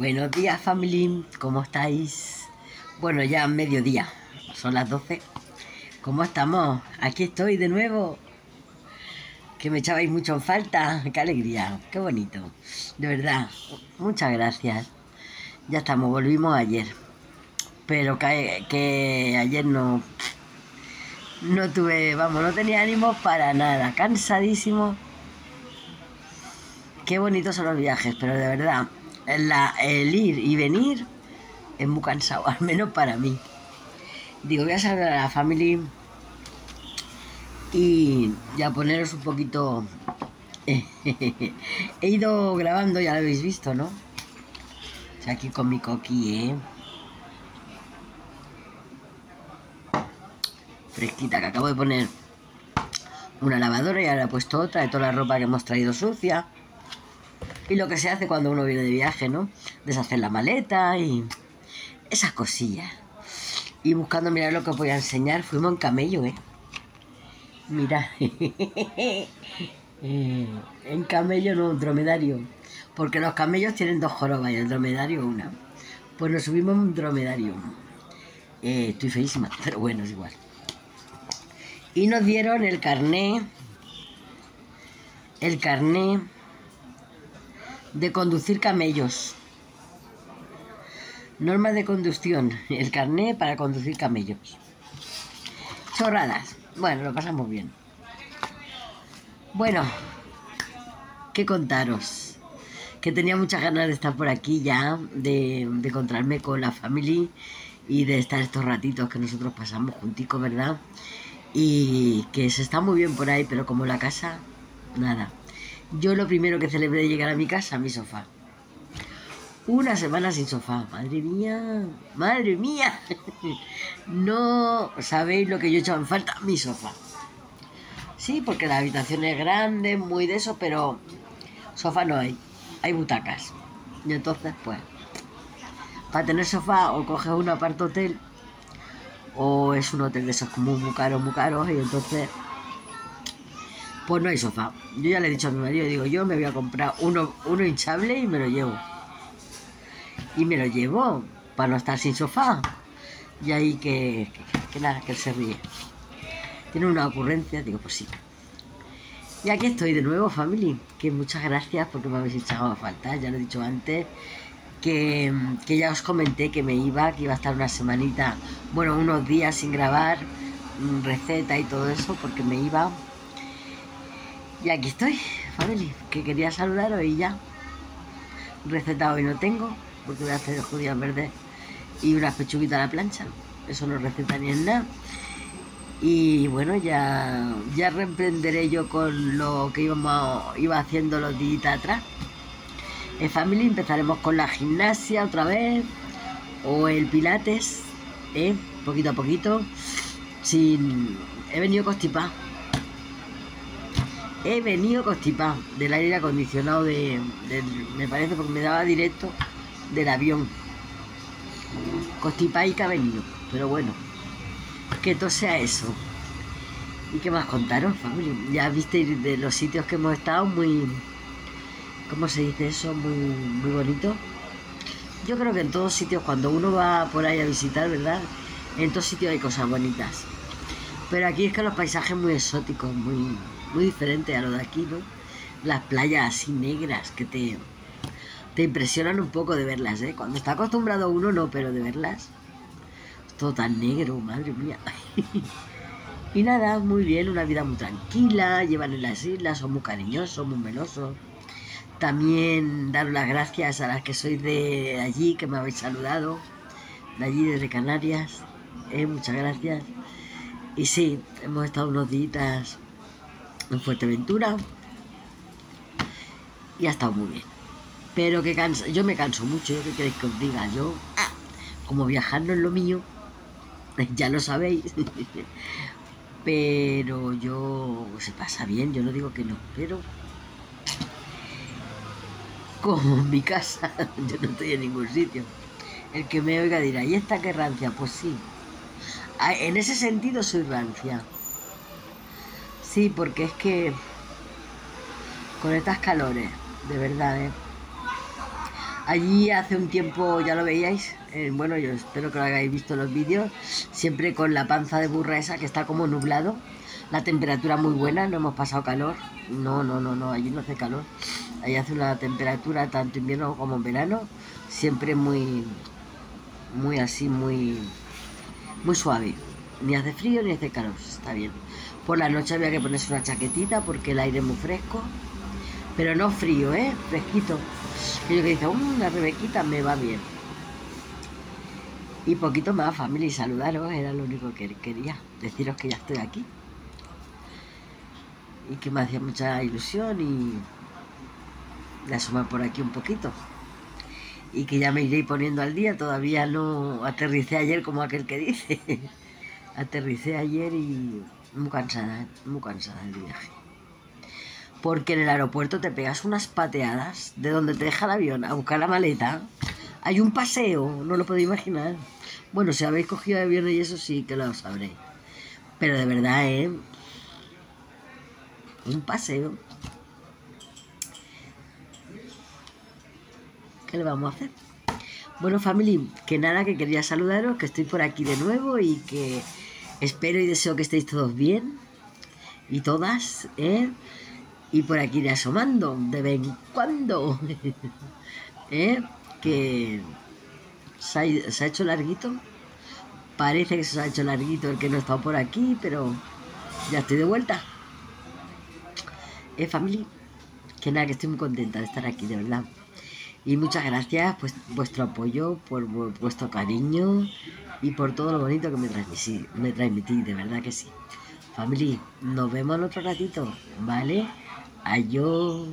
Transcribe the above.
Buenos días, family. ¿Cómo estáis? Bueno, ya mediodía. Son las 12. ¿Cómo estamos? Aquí estoy de nuevo. Que me echabais mucho en falta. Qué alegría. Qué bonito. De verdad. Muchas gracias. Ya estamos. Volvimos ayer. Pero que, que ayer no... No tuve... Vamos, no tenía ánimos para nada. Cansadísimo. Qué bonitos son los viajes, pero de verdad el ir y venir es muy cansado, al menos para mí. Digo, voy a saludar a la familia y ya poneros un poquito... He ido grabando, ya lo habéis visto, ¿no? aquí con mi coqui, ¿eh? Fresquita, que acabo de poner una lavadora y ahora he puesto otra de toda la ropa que hemos traído sucia. Y lo que se hace cuando uno viene de viaje, ¿no? Deshacer la maleta y esas cosillas. Y buscando mirar lo que os voy a enseñar, fuimos en camello, ¿eh? Mira. Eh, en camello no, dromedario. Porque los camellos tienen dos jorobas y el dromedario una. Pues nos subimos en un dromedario. Eh, estoy feísima, pero bueno, es igual. Y nos dieron el carné. El carné de conducir camellos. Normas de conducción. El carné para conducir camellos. Chorradas. Bueno, lo pasamos bien. Bueno, ¿qué contaros? Que tenía muchas ganas de estar por aquí ya, de, de encontrarme con la familia y de estar estos ratitos que nosotros pasamos junticos, ¿verdad? Y que se está muy bien por ahí, pero como la casa, nada. Yo lo primero que celebré llegar a mi casa, mi sofá. Una semana sin sofá. Madre mía, madre mía. No sabéis lo que yo he echado en falta, mi sofá. Sí, porque la habitación es grande, muy de eso, pero sofá no hay. Hay butacas. Y entonces, pues, para tener sofá o coges un apart hotel o es un hotel de esos como muy caros, muy caros y entonces pues no hay sofá. Yo ya le he dicho a mi marido, digo, yo me voy a comprar uno, uno hinchable y me lo llevo. Y me lo llevo para no estar sin sofá. Y ahí que, que, nada, que él se ríe. Tiene una ocurrencia, digo, pues sí. Y aquí estoy de nuevo, family. Que muchas gracias porque me habéis echado a falta. Ya lo he dicho antes. Que, que, ya os comenté que me iba, que iba a estar una semanita, bueno, unos días sin grabar mm, receta y todo eso, porque me iba y aquí estoy, familia, que quería saludaros y ya. Receta hoy no tengo, porque voy a hacer judías verdes y unas pechuguitas a la plancha. Eso no receta ni en nada. Y bueno, ya, ya reemprenderé yo con lo que íbamos, iba haciendo los días atrás. En familia empezaremos con la gimnasia otra vez, o el pilates, ¿eh? poquito a poquito. Sin... He venido constipado he venido constipado del aire acondicionado de, me parece porque me daba directo del avión. Que ha venido pero bueno que todo sea eso. Y qué más contaron familia ya visteis de los sitios que hemos estado muy ¿cómo se dice eso? muy, muy bonito. Yo creo que en todos sitios cuando uno va por ahí a visitar verdad en todos sitios hay cosas bonitas. Pero aquí es que los paisajes muy exóticos muy muy diferente a lo de aquí, ¿no? Las playas así negras que te, te impresionan un poco de verlas, ¿eh? Cuando está acostumbrado uno no, pero de verlas, todo tan negro, madre mía. y nada, muy bien, una vida muy tranquila, llevan en las islas, son muy cariñosos, muy melosos. También dar las gracias a las que sois de allí, que me habéis saludado, de allí, desde Canarias. ¿eh? Muchas gracias. Y sí, hemos estado unos días en Fuerteventura y ha estado muy bien. Pero que cansa, yo me canso mucho, ¿qué queréis que os diga? Yo, como viajar no es lo mío, ya lo sabéis, pero yo se pasa bien, yo no digo que no, pero como en mi casa, yo no estoy en ningún sitio. El que me oiga dirá, ¿y esta qué rancia? Pues sí. Ah, en ese sentido soy rancia. Sí, porque es que con estas calores, de verdad, ¿eh? Allí hace un tiempo, ya lo veíais, eh, bueno, yo espero que lo hayáis visto los vídeos, siempre con la panza de burra esa que está como nublado, la temperatura muy buena, no hemos pasado calor, no, no, no, no, allí no hace calor, allí hace una temperatura tanto invierno como en verano, siempre muy, muy así, muy, muy suave, ni hace frío ni hace calor, está bien. Por la noche había que ponerse una chaquetita porque el aire es muy fresco, pero no frío, ¿eh? Fresquito. Y yo que dice, "Mm, una rebequita me va bien. Y poquito más, familia, y saludaros, era lo único que quería. Deciros que ya estoy aquí. Y que me hacía mucha ilusión y de asomar por aquí un poquito. Y que ya me iré poniendo al día, todavía no aterricé ayer como aquel que dice. aterricé ayer y muy cansada, muy cansada del viaje. Porque en el aeropuerto te pegas unas pateadas de donde te deja el avión a buscar la maleta. Hay un paseo, no lo podéis imaginar. Bueno, si habéis cogido avión y eso sí que lo sabréis. Pero de verdad, ¿eh? Un paseo. ¿Qué le vamos a hacer? Bueno, family, que nada, que quería saludaros, que estoy por aquí de nuevo y que espero y deseo que estéis todos bien y todas, ¿eh? Y por aquí de asomando, de vez en cuando, ¿eh? Que se ha, se ha hecho larguito. Parece que se ha hecho larguito el que no ha estado por aquí, pero ya estoy de vuelta. ¿Eh, family? Que nada, que estoy muy contenta de estar aquí, de verdad. Y muchas gracias por vuestro apoyo, por vu- vuestro cariño y por todo lo bonito que me transmití, me transmití, de verdad que sí. Family, nos vemos en otro ratito, ¿vale? Adiós.